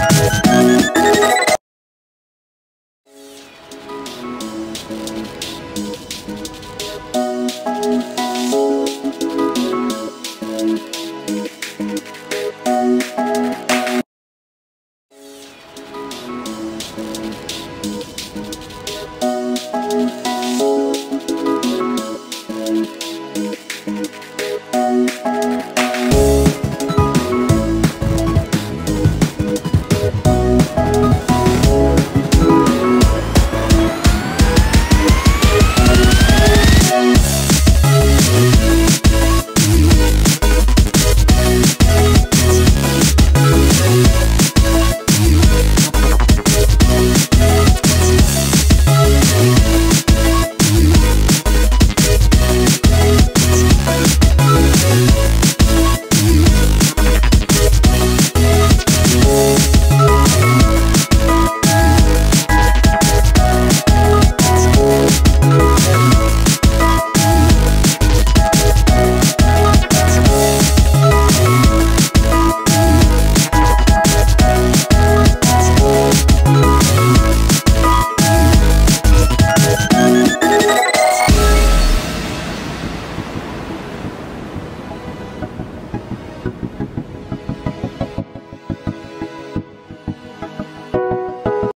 ¡Gracias!